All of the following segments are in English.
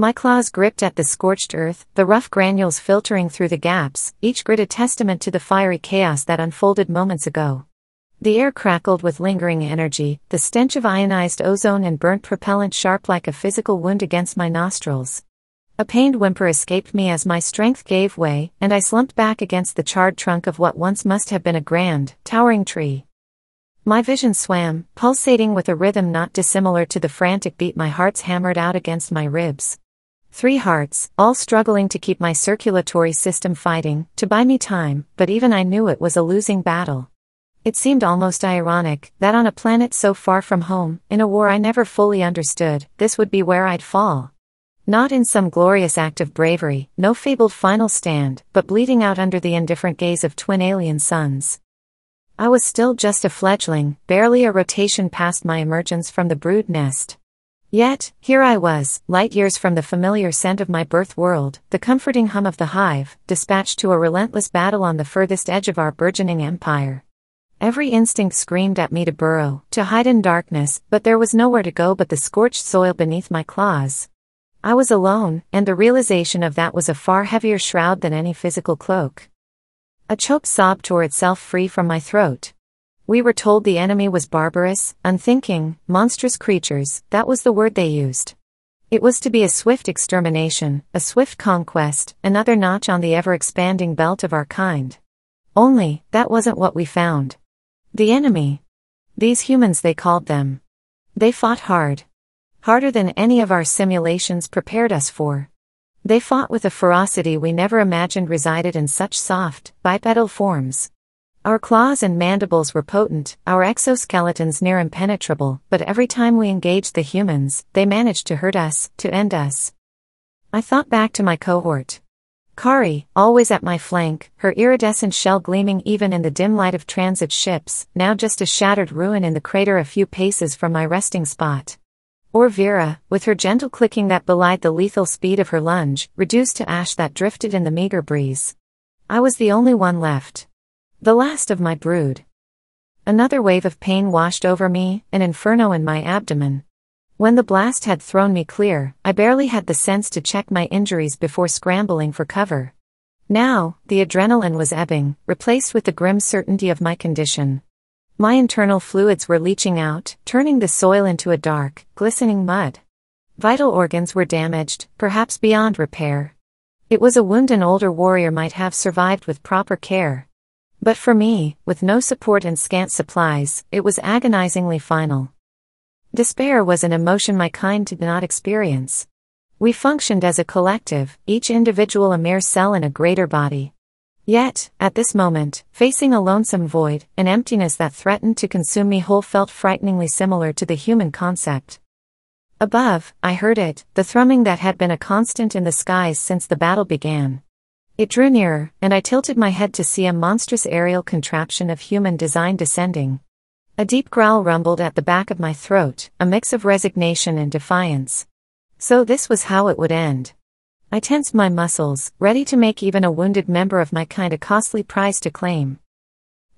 My claws gripped at the scorched earth, the rough granules filtering through the gaps, each grit a testament to the fiery chaos that unfolded moments ago. The air crackled with lingering energy, the stench of ionized ozone and burnt propellant sharp like a physical wound against my nostrils. A pained whimper escaped me as my strength gave way, and I slumped back against the charred trunk of what once must have been a grand, towering tree. My vision swam, pulsating with a rhythm not dissimilar to the frantic beat my heart's hammered out against my ribs. Three hearts, all struggling to keep my circulatory system fighting, to buy me time, but even I knew it was a losing battle. It seemed almost ironic that on a planet so far from home, in a war I never fully understood, this would be where I'd fall. Not in some glorious act of bravery, no fabled final stand, but bleeding out under the indifferent gaze of twin alien suns. I was still just a fledgling, barely a rotation past my emergence from the brood nest. Yet, here I was, light years from the familiar scent of my birth world, the comforting hum of the hive, dispatched to a relentless battle on the furthest edge of our burgeoning empire. Every instinct screamed at me to burrow, to hide in darkness, but there was nowhere to go but the scorched soil beneath my claws. I was alone, and the realization of that was a far heavier shroud than any physical cloak. A choked sob tore itself free from my throat. We were told the enemy was barbarous, unthinking, monstrous creatures, that was the word they used. It was to be a swift extermination, a swift conquest, another notch on the ever expanding belt of our kind. Only, that wasn't what we found. The enemy. These humans they called them. They fought hard. Harder than any of our simulations prepared us for. They fought with a ferocity we never imagined resided in such soft, bipedal forms. Our claws and mandibles were potent, our exoskeletons near impenetrable, but every time we engaged the humans, they managed to hurt us, to end us. I thought back to my cohort. Kari, always at my flank, her iridescent shell gleaming even in the dim light of transit ships, now just a shattered ruin in the crater a few paces from my resting spot. Or Vera, with her gentle clicking that belied the lethal speed of her lunge, reduced to ash that drifted in the meager breeze. I was the only one left. The last of my brood. Another wave of pain washed over me, an inferno in my abdomen. When the blast had thrown me clear, I barely had the sense to check my injuries before scrambling for cover. Now, the adrenaline was ebbing, replaced with the grim certainty of my condition. My internal fluids were leaching out, turning the soil into a dark, glistening mud. Vital organs were damaged, perhaps beyond repair. It was a wound an older warrior might have survived with proper care. But for me, with no support and scant supplies, it was agonizingly final. Despair was an emotion my kind did not experience. We functioned as a collective, each individual a mere cell in a greater body. Yet, at this moment, facing a lonesome void, an emptiness that threatened to consume me whole felt frighteningly similar to the human concept. Above, I heard it, the thrumming that had been a constant in the skies since the battle began. It drew nearer, and I tilted my head to see a monstrous aerial contraption of human design descending. A deep growl rumbled at the back of my throat, a mix of resignation and defiance. So this was how it would end. I tensed my muscles, ready to make even a wounded member of my kind a costly prize to claim.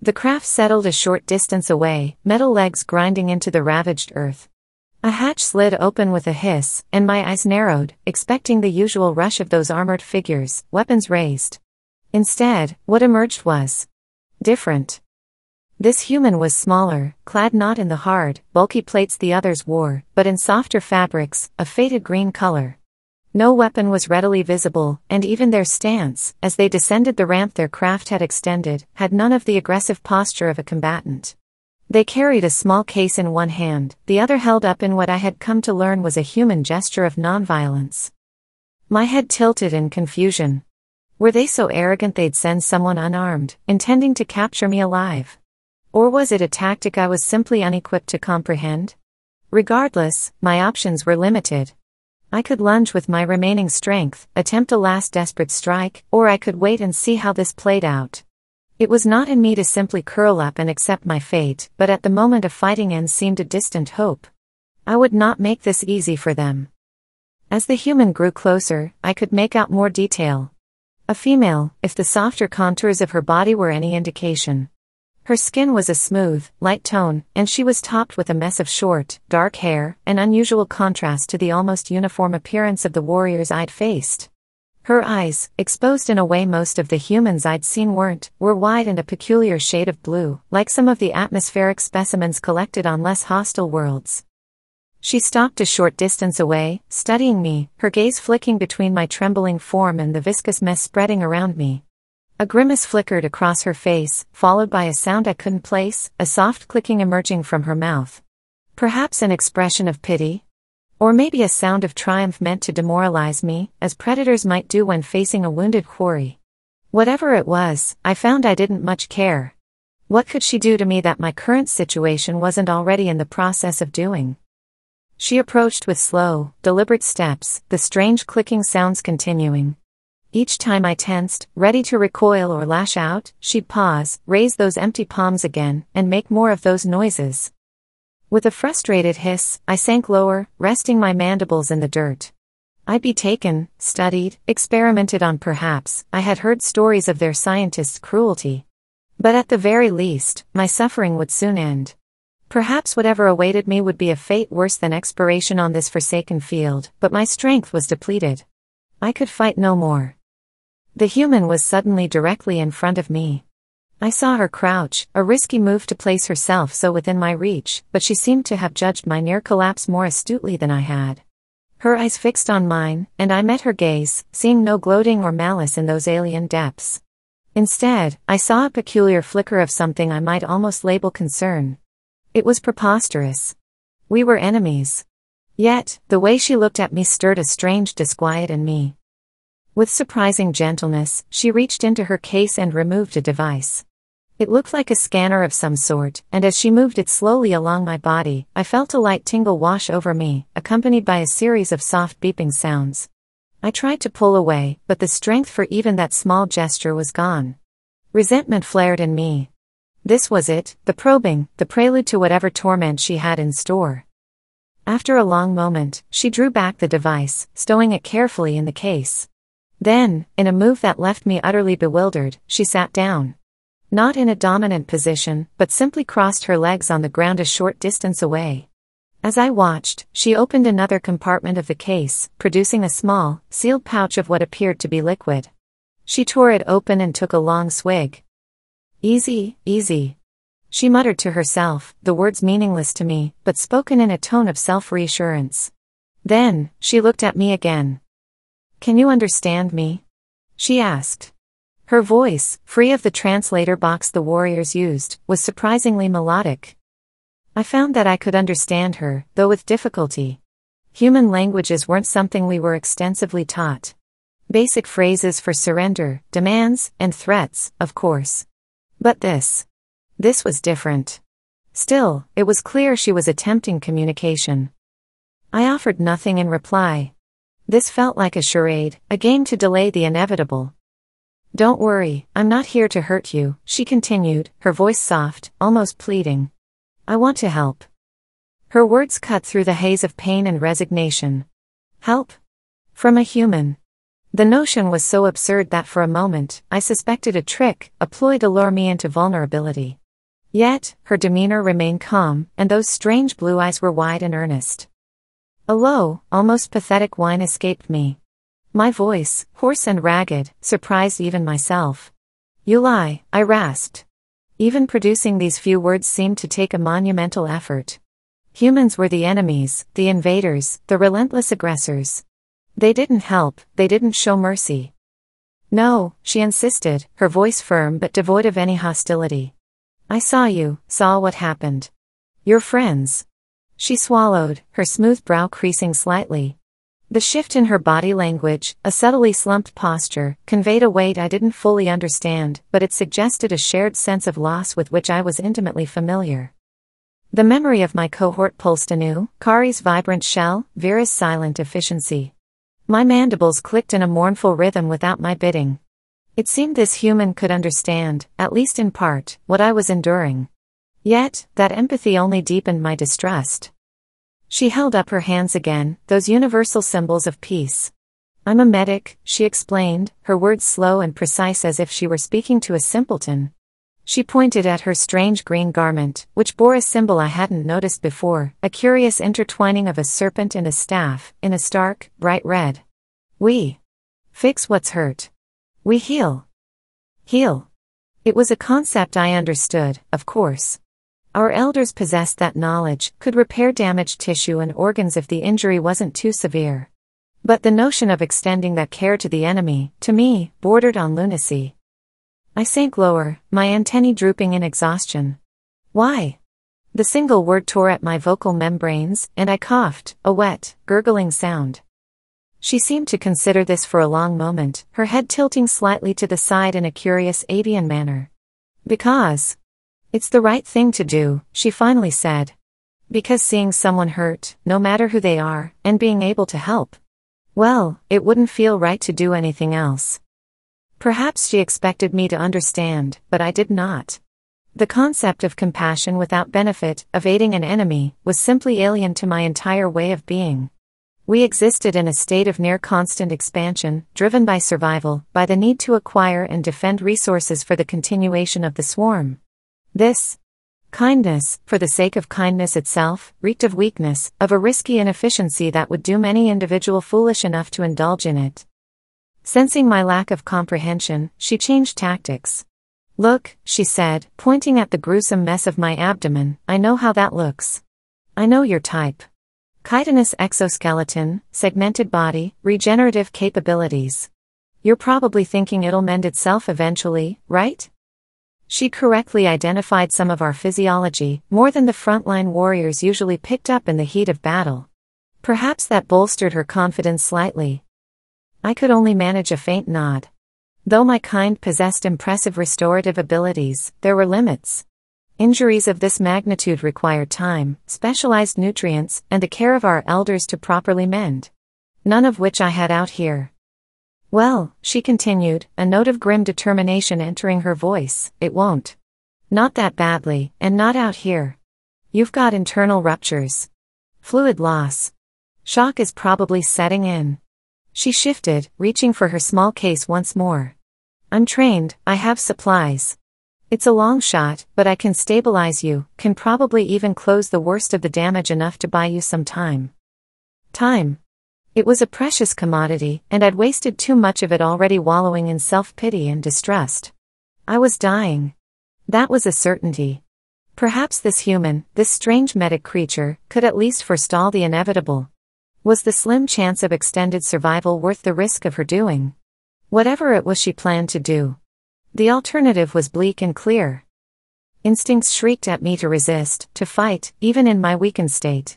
The craft settled a short distance away, metal legs grinding into the ravaged earth. A hatch slid open with a hiss, and my eyes narrowed, expecting the usual rush of those armored figures, weapons raised. Instead, what emerged was different. This human was smaller, clad not in the hard, bulky plates the others wore, but in softer fabrics, a faded green color. No weapon was readily visible, and even their stance, as they descended the ramp their craft had extended, had none of the aggressive posture of a combatant. They carried a small case in one hand, the other held up in what I had come to learn was a human gesture of nonviolence. My head tilted in confusion. Were they so arrogant they'd send someone unarmed, intending to capture me alive? Or was it a tactic I was simply unequipped to comprehend? Regardless, my options were limited. I could lunge with my remaining strength, attempt a last desperate strike, or I could wait and see how this played out. It was not in me to simply curl up and accept my fate, but at the moment a fighting end seemed a distant hope. I would not make this easy for them. As the human grew closer, I could make out more detail. A female, if the softer contours of her body were any indication. Her skin was a smooth, light tone, and she was topped with a mess of short, dark hair, an unusual contrast to the almost uniform appearance of the warriors I'd faced. Her eyes, exposed in a way most of the humans I'd seen weren't, were wide and a peculiar shade of blue, like some of the atmospheric specimens collected on less hostile worlds. She stopped a short distance away, studying me, her gaze flicking between my trembling form and the viscous mess spreading around me. A grimace flickered across her face, followed by a sound I couldn't place, a soft clicking emerging from her mouth. Perhaps an expression of pity? Or maybe a sound of triumph meant to demoralize me, as predators might do when facing a wounded quarry. Whatever it was, I found I didn't much care. What could she do to me that my current situation wasn't already in the process of doing? She approached with slow, deliberate steps, the strange clicking sounds continuing. Each time I tensed, ready to recoil or lash out, she'd pause, raise those empty palms again, and make more of those noises. With a frustrated hiss, I sank lower, resting my mandibles in the dirt. I'd be taken, studied, experimented on perhaps, I had heard stories of their scientists' cruelty. But at the very least, my suffering would soon end. Perhaps whatever awaited me would be a fate worse than expiration on this forsaken field, but my strength was depleted. I could fight no more. The human was suddenly directly in front of me. I saw her crouch, a risky move to place herself so within my reach, but she seemed to have judged my near collapse more astutely than I had. Her eyes fixed on mine, and I met her gaze, seeing no gloating or malice in those alien depths. Instead, I saw a peculiar flicker of something I might almost label concern, it was preposterous. We were enemies. Yet, the way she looked at me stirred a strange disquiet in me. With surprising gentleness, she reached into her case and removed a device. It looked like a scanner of some sort, and as she moved it slowly along my body, I felt a light tingle wash over me, accompanied by a series of soft beeping sounds. I tried to pull away, but the strength for even that small gesture was gone. Resentment flared in me, this was it, the probing, the prelude to whatever torment she had in store. After a long moment, she drew back the device, stowing it carefully in the case. Then, in a move that left me utterly bewildered, she sat down. Not in a dominant position, but simply crossed her legs on the ground a short distance away. As I watched, she opened another compartment of the case, producing a small, sealed pouch of what appeared to be liquid. She tore it open and took a long swig. Easy, easy. She muttered to herself, the words meaningless to me, but spoken in a tone of self-reassurance. Then, she looked at me again. Can you understand me? She asked. Her voice, free of the translator box the warriors used, was surprisingly melodic. I found that I could understand her, though with difficulty. Human languages weren't something we were extensively taught. Basic phrases for surrender, demands, and threats, of course. But this. This was different. Still, it was clear she was attempting communication. I offered nothing in reply. This felt like a charade, a game to delay the inevitable. Don't worry, I'm not here to hurt you, she continued, her voice soft, almost pleading. I want to help. Her words cut through the haze of pain and resignation. Help? From a human. The notion was so absurd that for a moment, I suspected a trick, a ploy to lure me into vulnerability. Yet, her demeanor remained calm, and those strange blue eyes were wide and earnest. A low, almost pathetic whine escaped me. My voice, hoarse and ragged, surprised even myself. You lie, I rasped. Even producing these few words seemed to take a monumental effort. Humans were the enemies, the invaders, the relentless aggressors. They didn't help, they didn't show mercy. No, she insisted, her voice firm but devoid of any hostility. I saw you, saw what happened. Your friends. She swallowed, her smooth brow creasing slightly. The shift in her body language, a subtly slumped posture, conveyed a weight I didn't fully understand, but it suggested a shared sense of loss with which I was intimately familiar. The memory of my cohort pulsed anew, Kari's vibrant shell, Vera's silent efficiency. My mandibles clicked in a mournful rhythm without my bidding. It seemed this human could understand, at least in part, what I was enduring. Yet, that empathy only deepened my distrust. She held up her hands again, those universal symbols of peace. I'm a medic, she explained, her words slow and precise as if she were speaking to a simpleton. She pointed at her strange green garment, which bore a symbol I hadn't noticed before, a curious intertwining of a serpent and a staff, in a stark, bright red. We fix what's hurt. We heal. Heal. It was a concept I understood, of course. Our elders possessed that knowledge, could repair damaged tissue and organs if the injury wasn't too severe. But the notion of extending that care to the enemy, to me, bordered on lunacy. I sank lower, my antennae drooping in exhaustion. Why? The single word tore at my vocal membranes, and I coughed, a wet, gurgling sound. She seemed to consider this for a long moment, her head tilting slightly to the side in a curious avian manner. Because, it's the right thing to do, she finally said. Because seeing someone hurt, no matter who they are, and being able to help. Well, it wouldn't feel right to do anything else. Perhaps she expected me to understand, but I did not. The concept of compassion without benefit, of aiding an enemy, was simply alien to my entire way of being. We existed in a state of near constant expansion, driven by survival, by the need to acquire and defend resources for the continuation of the swarm. This kindness, for the sake of kindness itself, reeked of weakness, of a risky inefficiency that would doom any individual foolish enough to indulge in it. Sensing my lack of comprehension, she changed tactics. Look, she said, pointing at the gruesome mess of my abdomen, I know how that looks. I know your type. Chitinous exoskeleton, segmented body, regenerative capabilities. You're probably thinking it'll mend itself eventually, right? She correctly identified some of our physiology, more than the frontline warriors usually picked up in the heat of battle. Perhaps that bolstered her confidence slightly. I could only manage a faint nod. Though my kind possessed impressive restorative abilities, there were limits. Injuries of this magnitude required time, specialized nutrients, and the care of our elders to properly mend. None of which I had out here. Well, she continued, a note of grim determination entering her voice, it won't. Not that badly, and not out here. You've got internal ruptures. Fluid loss. Shock is probably setting in. She shifted, reaching for her small case once more. I'm trained, I have supplies. It's a long shot, but I can stabilize you, can probably even close the worst of the damage enough to buy you some time. Time. It was a precious commodity, and I'd wasted too much of it already wallowing in self-pity and distrust. I was dying. That was a certainty. Perhaps this human, this strange medic creature, could at least forestall the inevitable. Was the slim chance of extended survival worth the risk of her doing? Whatever it was she planned to do. The alternative was bleak and clear. Instincts shrieked at me to resist, to fight, even in my weakened state.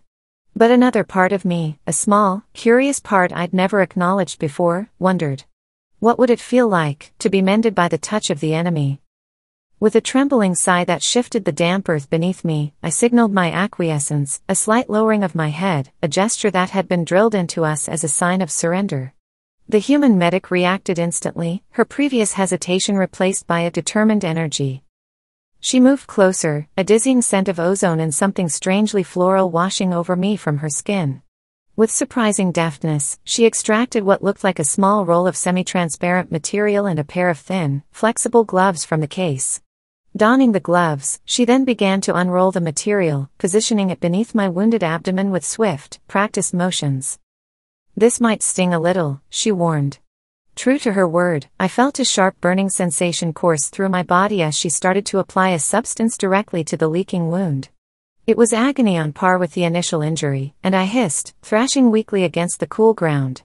But another part of me, a small, curious part I'd never acknowledged before, wondered. What would it feel like, to be mended by the touch of the enemy? With a trembling sigh that shifted the damp earth beneath me, I signaled my acquiescence, a slight lowering of my head, a gesture that had been drilled into us as a sign of surrender. The human medic reacted instantly, her previous hesitation replaced by a determined energy, she moved closer, a dizzying scent of ozone and something strangely floral washing over me from her skin. With surprising deftness, she extracted what looked like a small roll of semi-transparent material and a pair of thin, flexible gloves from the case. Donning the gloves, she then began to unroll the material, positioning it beneath my wounded abdomen with swift, practiced motions. This might sting a little, she warned. True to her word, I felt a sharp burning sensation course through my body as she started to apply a substance directly to the leaking wound. It was agony on par with the initial injury, and I hissed, thrashing weakly against the cool ground.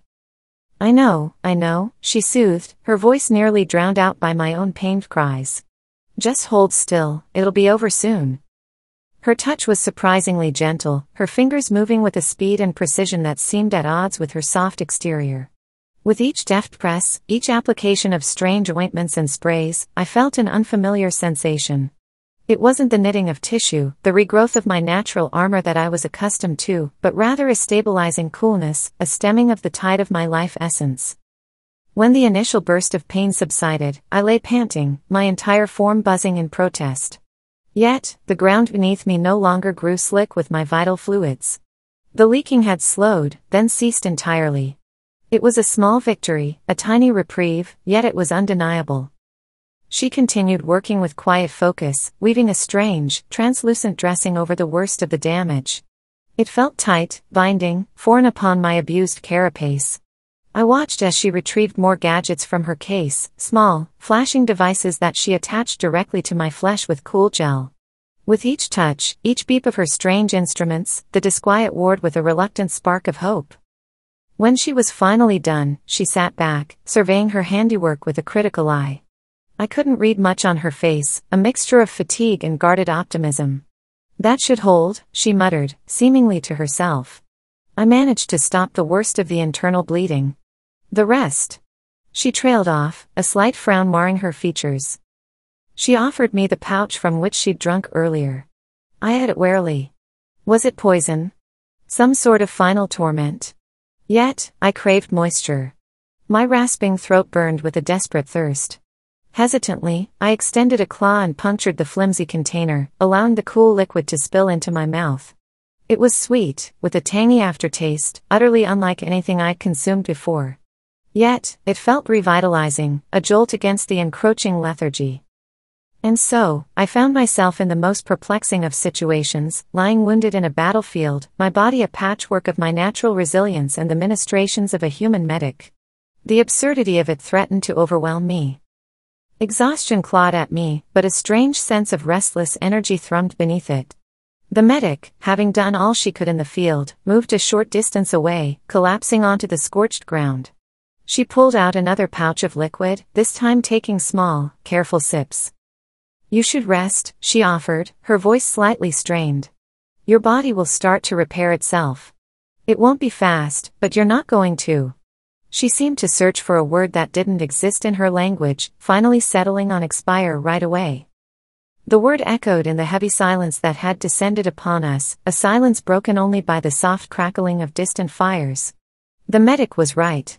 I know, I know, she soothed, her voice nearly drowned out by my own pained cries. Just hold still, it'll be over soon. Her touch was surprisingly gentle, her fingers moving with a speed and precision that seemed at odds with her soft exterior. With each deft press, each application of strange ointments and sprays, I felt an unfamiliar sensation. It wasn't the knitting of tissue, the regrowth of my natural armor that I was accustomed to, but rather a stabilizing coolness, a stemming of the tide of my life essence. When the initial burst of pain subsided, I lay panting, my entire form buzzing in protest. Yet, the ground beneath me no longer grew slick with my vital fluids. The leaking had slowed, then ceased entirely, it was a small victory, a tiny reprieve, yet it was undeniable. She continued working with quiet focus, weaving a strange, translucent dressing over the worst of the damage. It felt tight, binding, foreign upon my abused carapace. I watched as she retrieved more gadgets from her case, small, flashing devices that she attached directly to my flesh with cool gel. With each touch, each beep of her strange instruments, the disquiet warred with a reluctant spark of hope. When she was finally done, she sat back, surveying her handiwork with a critical eye. I couldn't read much on her face, a mixture of fatigue and guarded optimism. That should hold, she muttered, seemingly to herself. I managed to stop the worst of the internal bleeding. The rest. She trailed off, a slight frown marring her features. She offered me the pouch from which she'd drunk earlier. I had it warily. Was it poison? Some sort of final torment? Yet, I craved moisture. My rasping throat burned with a desperate thirst. Hesitantly, I extended a claw and punctured the flimsy container, allowing the cool liquid to spill into my mouth. It was sweet, with a tangy aftertaste, utterly unlike anything I'd consumed before. Yet, it felt revitalizing, a jolt against the encroaching lethargy. And so, I found myself in the most perplexing of situations, lying wounded in a battlefield, my body a patchwork of my natural resilience and the ministrations of a human medic. The absurdity of it threatened to overwhelm me. Exhaustion clawed at me, but a strange sense of restless energy thrummed beneath it. The medic, having done all she could in the field, moved a short distance away, collapsing onto the scorched ground. She pulled out another pouch of liquid, this time taking small, careful sips. You should rest, she offered, her voice slightly strained. Your body will start to repair itself. It won't be fast, but you're not going to. She seemed to search for a word that didn't exist in her language, finally settling on expire right away. The word echoed in the heavy silence that had descended upon us, a silence broken only by the soft crackling of distant fires. The medic was right.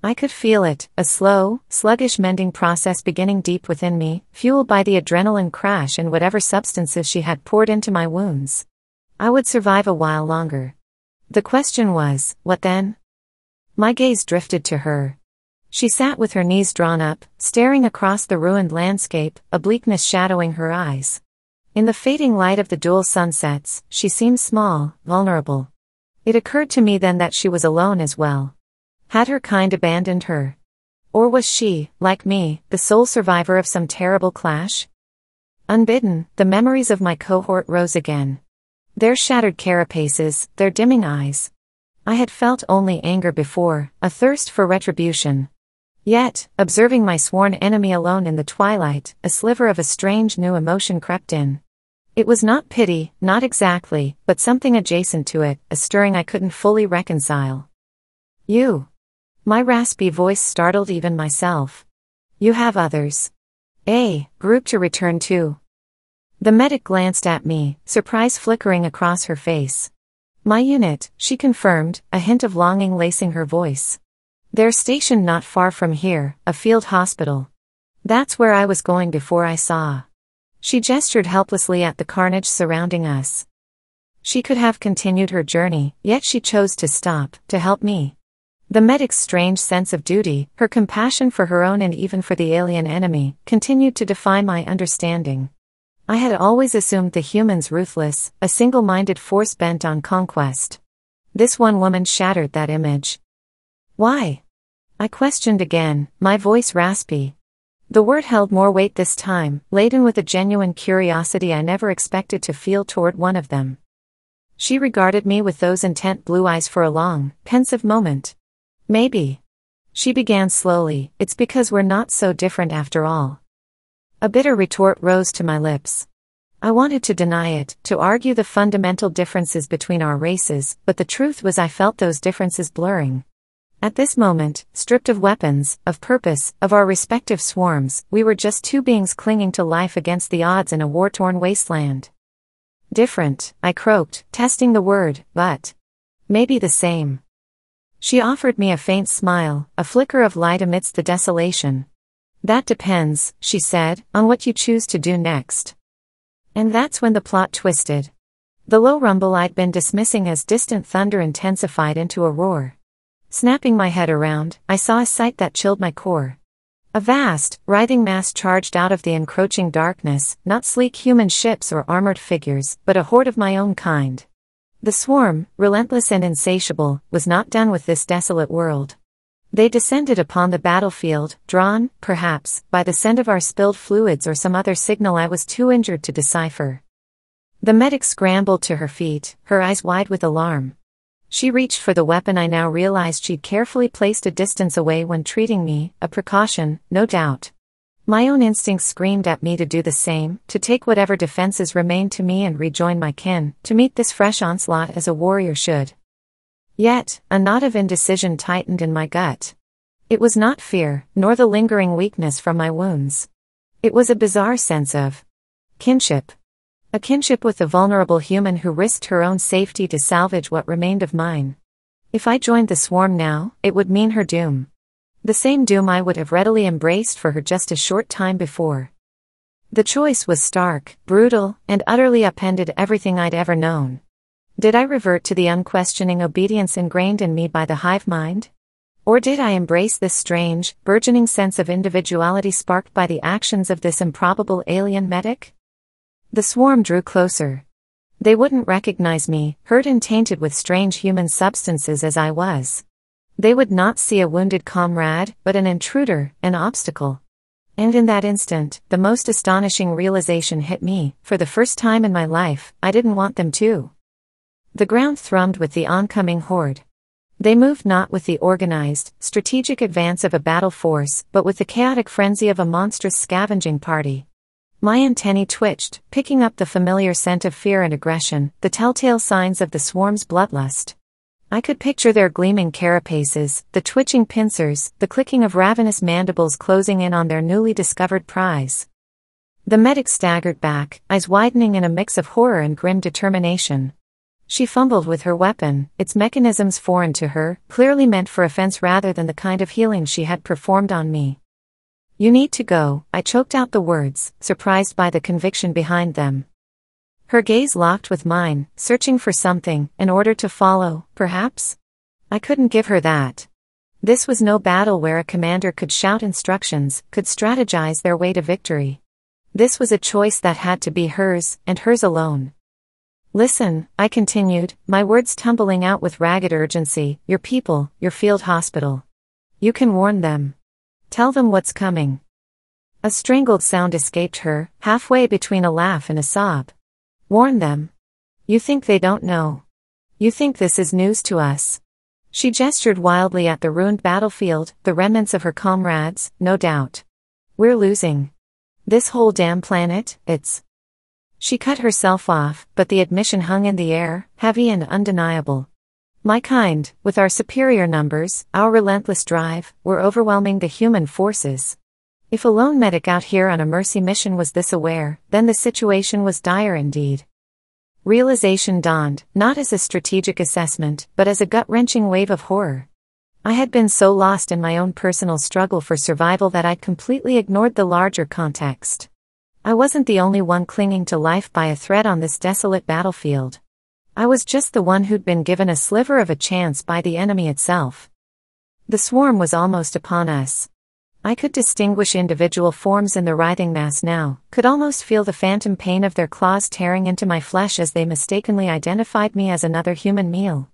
I could feel it, a slow, sluggish mending process beginning deep within me, fueled by the adrenaline crash and whatever substances she had poured into my wounds. I would survive a while longer. The question was, what then? My gaze drifted to her. She sat with her knees drawn up, staring across the ruined landscape, a bleakness shadowing her eyes. In the fading light of the dual sunsets, she seemed small, vulnerable. It occurred to me then that she was alone as well. Had her kind abandoned her? Or was she, like me, the sole survivor of some terrible clash? Unbidden, the memories of my cohort rose again. Their shattered carapaces, their dimming eyes, I had felt only anger before, a thirst for retribution. Yet, observing my sworn enemy alone in the twilight, a sliver of a strange new emotion crept in. It was not pity, not exactly, but something adjacent to it, a stirring I couldn't fully reconcile. You. My raspy voice startled even myself. You have others. A group to return to. The medic glanced at me, surprise flickering across her face. My unit, she confirmed, a hint of longing lacing her voice. They're stationed not far from here, a field hospital. That's where I was going before I saw. She gestured helplessly at the carnage surrounding us. She could have continued her journey, yet she chose to stop, to help me. The medic's strange sense of duty, her compassion for her own and even for the alien enemy, continued to defy my understanding. I had always assumed the humans ruthless, a single-minded force bent on conquest. This one woman shattered that image. Why? I questioned again, my voice raspy. The word held more weight this time, laden with a genuine curiosity I never expected to feel toward one of them. She regarded me with those intent blue eyes for a long, pensive moment. Maybe. She began slowly, it's because we're not so different after all. A bitter retort rose to my lips. I wanted to deny it, to argue the fundamental differences between our races, but the truth was I felt those differences blurring. At this moment, stripped of weapons, of purpose, of our respective swarms, we were just two beings clinging to life against the odds in a war-torn wasteland. Different, I croaked, testing the word, but maybe the same. She offered me a faint smile, a flicker of light amidst the desolation, that depends, she said, on what you choose to do next. And that's when the plot twisted. The low rumble I'd been dismissing as distant thunder intensified into a roar. Snapping my head around, I saw a sight that chilled my core. A vast, writhing mass charged out of the encroaching darkness, not sleek human ships or armored figures, but a horde of my own kind. The swarm, relentless and insatiable, was not done with this desolate world. They descended upon the battlefield, drawn, perhaps, by the scent of our spilled fluids or some other signal I was too injured to decipher. The medic scrambled to her feet, her eyes wide with alarm. She reached for the weapon I now realized she'd carefully placed a distance away when treating me, a precaution, no doubt. My own instincts screamed at me to do the same, to take whatever defenses remained to me and rejoin my kin, to meet this fresh onslaught as a warrior should. Yet, a knot of indecision tightened in my gut. It was not fear, nor the lingering weakness from my wounds. It was a bizarre sense of kinship. A kinship with the vulnerable human who risked her own safety to salvage what remained of mine. If I joined the swarm now, it would mean her doom. The same doom I would have readily embraced for her just a short time before. The choice was stark, brutal, and utterly upended everything I'd ever known. Did I revert to the unquestioning obedience ingrained in me by the hive mind? Or did I embrace this strange, burgeoning sense of individuality sparked by the actions of this improbable alien medic? The swarm drew closer. They wouldn't recognize me, hurt and tainted with strange human substances as I was. They would not see a wounded comrade, but an intruder, an obstacle. And in that instant, the most astonishing realization hit me, for the first time in my life, I didn't want them to. The ground thrummed with the oncoming horde. They moved not with the organized, strategic advance of a battle force, but with the chaotic frenzy of a monstrous scavenging party. My antennae twitched, picking up the familiar scent of fear and aggression, the telltale signs of the swarm's bloodlust. I could picture their gleaming carapaces, the twitching pincers, the clicking of ravenous mandibles closing in on their newly discovered prize. The medic staggered back, eyes widening in a mix of horror and grim determination. She fumbled with her weapon, its mechanisms foreign to her, clearly meant for offense rather than the kind of healing she had performed on me. You need to go, I choked out the words, surprised by the conviction behind them. Her gaze locked with mine, searching for something, in order to follow, perhaps? I couldn't give her that. This was no battle where a commander could shout instructions, could strategize their way to victory. This was a choice that had to be hers, and hers alone. Listen, I continued, my words tumbling out with ragged urgency, your people, your field hospital. You can warn them. Tell them what's coming. A strangled sound escaped her, halfway between a laugh and a sob. Warn them. You think they don't know. You think this is news to us. She gestured wildly at the ruined battlefield, the remnants of her comrades, no doubt. We're losing. This whole damn planet, it's. She cut herself off, but the admission hung in the air, heavy and undeniable. My kind, with our superior numbers, our relentless drive, were overwhelming the human forces. If a lone medic out here on a mercy mission was this aware, then the situation was dire indeed. Realization dawned, not as a strategic assessment, but as a gut wrenching wave of horror. I had been so lost in my own personal struggle for survival that I'd completely ignored the larger context. I wasn't the only one clinging to life by a thread on this desolate battlefield. I was just the one who'd been given a sliver of a chance by the enemy itself. The swarm was almost upon us. I could distinguish individual forms in the writhing mass now, could almost feel the phantom pain of their claws tearing into my flesh as they mistakenly identified me as another human meal.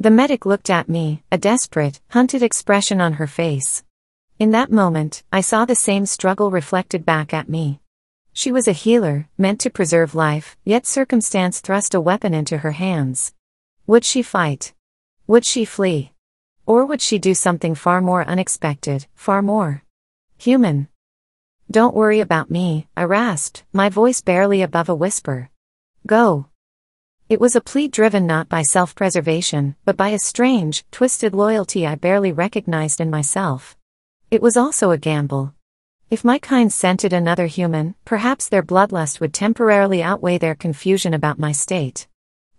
The medic looked at me, a desperate, hunted expression on her face. In that moment, I saw the same struggle reflected back at me. She was a healer, meant to preserve life, yet circumstance thrust a weapon into her hands. Would she fight? Would she flee? Or would she do something far more unexpected, far more human? Don't worry about me, I rasped, my voice barely above a whisper. Go. It was a plea driven not by self preservation, but by a strange, twisted loyalty I barely recognized in myself. It was also a gamble, if my kind scented another human, perhaps their bloodlust would temporarily outweigh their confusion about my state.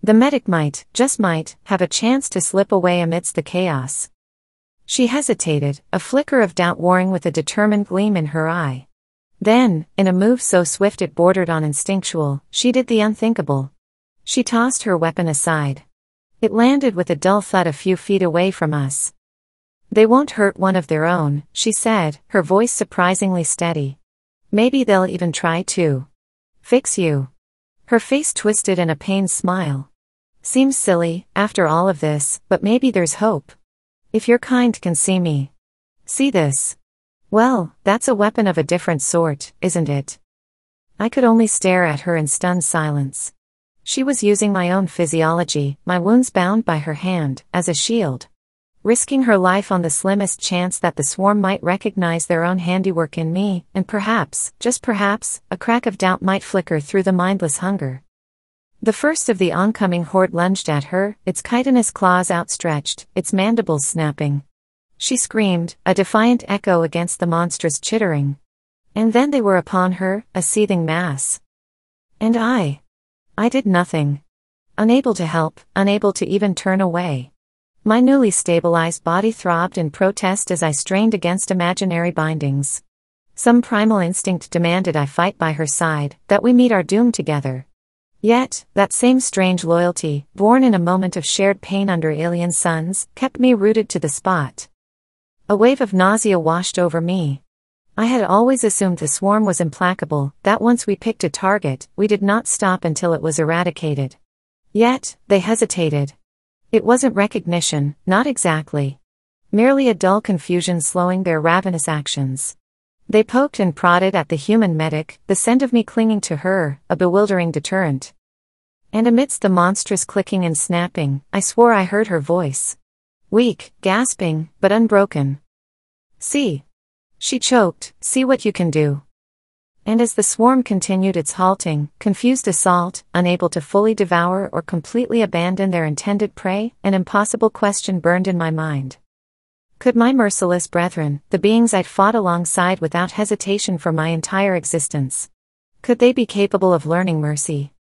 The medic might, just might, have a chance to slip away amidst the chaos. She hesitated, a flicker of doubt warring with a determined gleam in her eye. Then, in a move so swift it bordered on instinctual, she did the unthinkable. She tossed her weapon aside. It landed with a dull thud a few feet away from us. They won't hurt one of their own, she said, her voice surprisingly steady. Maybe they'll even try to fix you. Her face twisted in a pained smile. Seems silly, after all of this, but maybe there's hope. If your kind can see me. See this. Well, that's a weapon of a different sort, isn't it? I could only stare at her in stunned silence. She was using my own physiology, my wounds bound by her hand, as a shield. Risking her life on the slimmest chance that the swarm might recognize their own handiwork in me, and perhaps, just perhaps, a crack of doubt might flicker through the mindless hunger. The first of the oncoming horde lunged at her, its chitinous claws outstretched, its mandibles snapping. She screamed, a defiant echo against the monstrous chittering. And then they were upon her, a seething mass. And I. I did nothing. Unable to help, unable to even turn away. My newly stabilized body throbbed in protest as I strained against imaginary bindings. Some primal instinct demanded I fight by her side, that we meet our doom together. Yet, that same strange loyalty, born in a moment of shared pain under alien suns, kept me rooted to the spot. A wave of nausea washed over me. I had always assumed the swarm was implacable, that once we picked a target, we did not stop until it was eradicated. Yet, they hesitated. It wasn't recognition, not exactly. Merely a dull confusion slowing their ravenous actions. They poked and prodded at the human medic, the scent of me clinging to her, a bewildering deterrent. And amidst the monstrous clicking and snapping, I swore I heard her voice. Weak, gasping, but unbroken. See. She choked, see what you can do. And as the swarm continued its halting, confused assault, unable to fully devour or completely abandon their intended prey, an impossible question burned in my mind. Could my merciless brethren, the beings I'd fought alongside without hesitation for my entire existence, could they be capable of learning mercy,